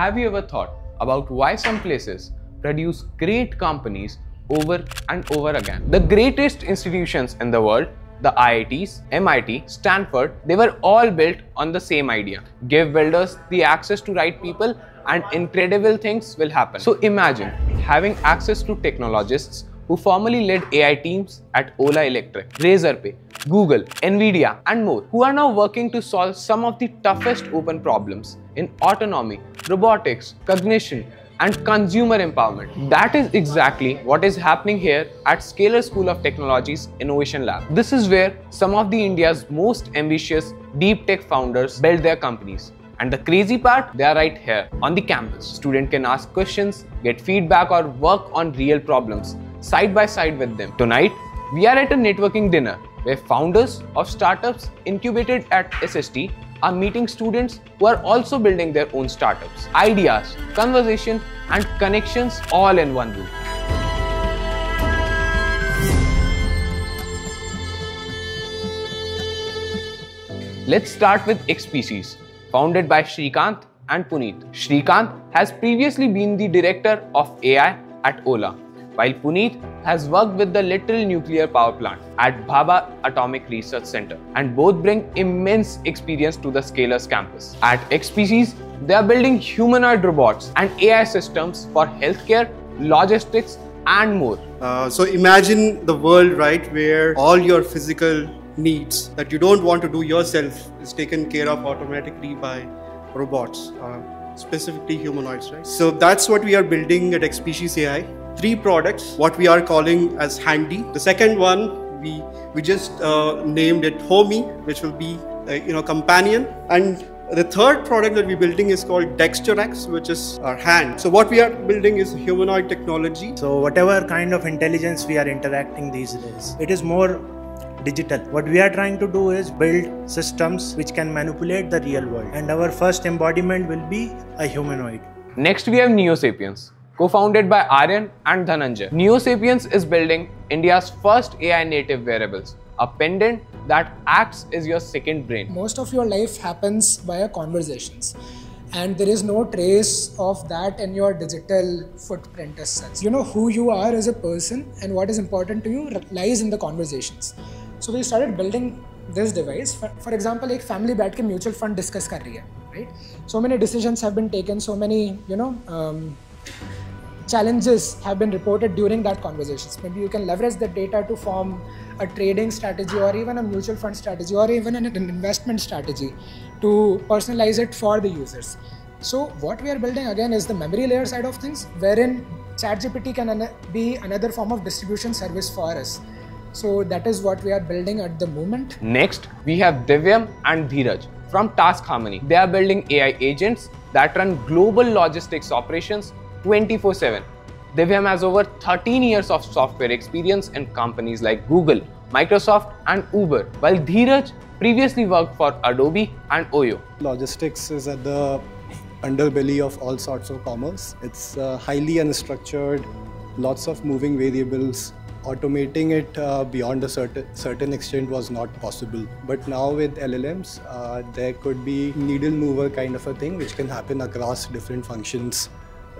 Have you ever thought about why some places produce great companies over and over again? The greatest institutions in the world, the IITs, MIT, Stanford, they were all built on the same idea. Give builders the access to right people and incredible things will happen. So imagine having access to technologists who formerly led AI teams at Ola Electric, Razorpay, Google, Nvidia, and more, who are now working to solve some of the toughest open problems in autonomy, robotics, cognition, and consumer empowerment. That is exactly what is happening here at Scaler School of Technology's Innovation Lab. This is where some of the India's most ambitious deep tech founders build their companies. And the crazy part, they are right here on the campus. Student can ask questions, get feedback or work on real problems side by side with them. Tonight, we are at a networking dinner where founders of startups incubated at SST are meeting students who are also building their own startups. Ideas, conversation, and connections all in one room. Let's start with XSpecies, founded by Shrikant and Puneet. Shrikant has previously been the director of AI at Ola while Puneet has worked with the Little Nuclear Power Plant at Bhabha Atomic Research Center and both bring immense experience to the Scaler's campus. At XSpecies, they are building humanoid robots and AI systems for healthcare, logistics, and more. Uh, so imagine the world, right, where all your physical needs that you don't want to do yourself is taken care of automatically by robots, uh, specifically humanoids, right? So that's what we are building at XSpecies AI three products, what we are calling as Handy. The second one, we we just uh, named it Homie, which will be a, you know companion. And the third product that we're building is called DexterX, which is our hand. So what we are building is humanoid technology. So whatever kind of intelligence we are interacting these days, it is more digital. What we are trying to do is build systems which can manipulate the real world. And our first embodiment will be a humanoid. Next we have Neosapiens co-founded by Aryan and Dhananjay. Neosapiens is building India's first AI native wearables, a pendant that acts as your second brain. Most of your life happens via conversations and there is no trace of that in your digital footprint as such. You know who you are as a person and what is important to you lies in the conversations. So we started building this device. For, for example, एक family बैठ के mutual fund discuss कर रही है, right? So many decisions have been taken, so many, you know, um, challenges have been reported during that conversations. Maybe you can leverage the data to form a trading strategy or even a mutual fund strategy or even an investment strategy to personalize it for the users. So what we are building again is the memory layer side of things, wherein ChatGPT can be another form of distribution service for us. So that is what we are building at the moment. Next, we have Divyam and Dheeraj from Task Harmony. They are building AI agents that run global logistics operations 24 7. Divyam has over 13 years of software experience in companies like Google, Microsoft, and Uber, while Dheeraj previously worked for Adobe and Oyo. Logistics is at the underbelly of all sorts of commerce. It's uh, highly unstructured, lots of moving variables. Automating it uh, beyond a certain certain extent was not possible. But now with LLMs, uh, there could be needle mover kind of a thing which can happen across different functions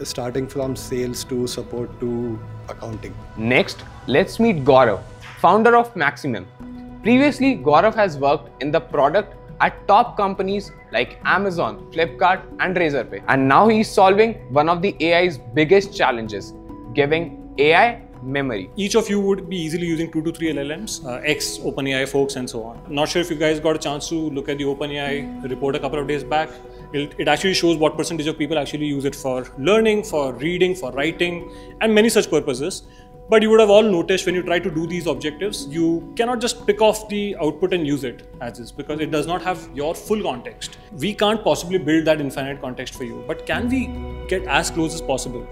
starting from sales to support to accounting. Next, let's meet Gaurav, founder of Maximum. Previously, Gaurav has worked in the product at top companies like Amazon, Flipkart, and Razorpay. And now he's solving one of the AI's biggest challenges, giving AI memory. Each of you would be easily using two to three LLMs, uh, X, OpenAI folks, and so on. Not sure if you guys got a chance to look at the OpenAI report a couple of days back. It, actually shows what percentage of people actually use it for learning, for reading, for writing, and many such purposes. But you would have all noticed when you try to do these objectives, you cannot just pick off the output and use it as is because it does not have your full context. We can't possibly build that infinite context for you, but can we get as close as possible?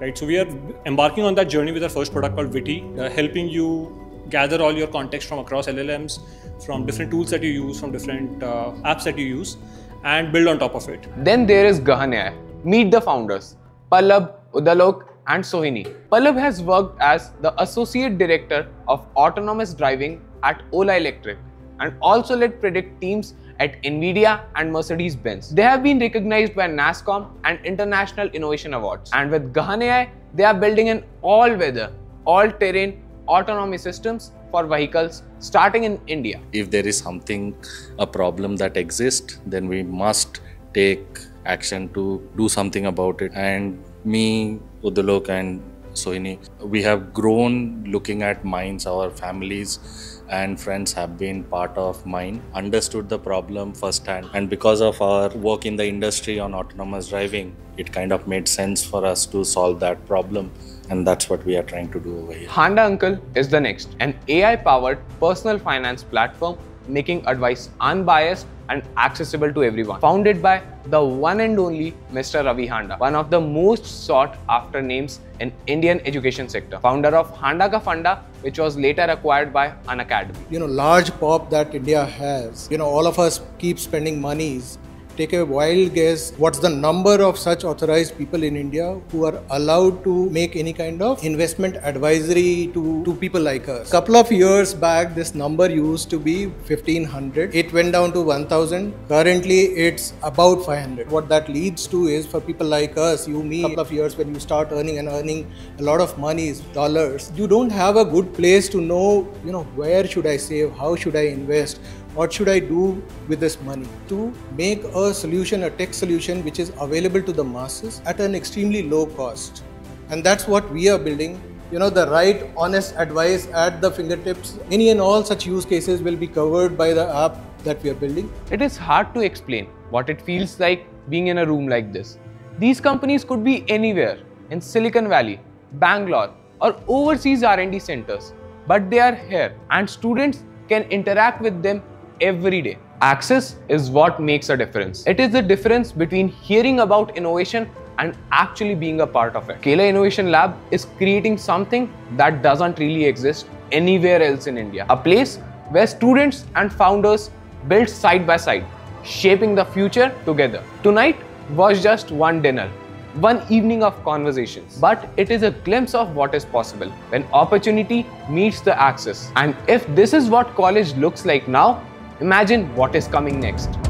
right? So we are embarking on that journey with our first product called Witty, uh, helping you gather all your context from across LLMs, from different tools that you use, from different uh, apps that you use, and build on top of it. Then there is Gahan Meet the founders, Pallab, Udalok, and Sohini. Pallab has worked as the Associate Director of Autonomous Driving at Ola Electric and also led predict teams at Nvidia and Mercedes-Benz. They have been recognized by NASSCOM and International Innovation Awards. And with Gahan they are building an all-weather, all-terrain autonomy systems for vehicles starting in India. If there is something, a problem that exists, then we must take action to do something about it. And me, Udalok and Sohini, we have grown looking at mines, our families and friends have been part of mine, understood the problem firsthand. And because of our work in the industry on autonomous driving, it kind of made sense for us to solve that problem. And that's what we are trying to do over here. Handa Uncle is the next, an AI powered personal finance platform making advice unbiased and accessible to everyone. Founded by the one and only Mr. Ravi Handa, one of the most sought after names in Indian education sector. Founder of Handa Ka Funda, which was later acquired by Unacademy. You know, large pop that India has, you know, all of us keep spending monies take a wild guess what's the number of such authorized people in India who are allowed to make any kind of investment advisory to, to people like us. A couple of years back, this number used to be 1500. It went down to 1000. Currently, it's about 500. What that leads to is for people like us, you, me, couple of years when you start earning and earning a lot of money, dollars, you don't have a good place to know, you know, where should I save, how should I invest, what should I do with this money to make a solution, a tech solution which is available to the masses at an extremely low cost. And that's what we are building. You know, the right, honest advice at the fingertips. Any and all such use cases will be covered by the app that we are building. It is hard to explain what it feels like being in a room like this. These companies could be anywhere in Silicon Valley, Bangalore, or overseas R&D centers, but they are here and students can interact with them every day. Access is what makes a difference. It is the difference between hearing about innovation and actually being a part of it. Scaler Innovation Lab is creating something that doesn't really exist anywhere else in India. A place where students and founders build side by side, shaping the future together. Tonight was just one dinner, one evening of conversations. But it is a glimpse of what is possible when opportunity meets the access. And if this is what college looks like now, Imagine what is coming next.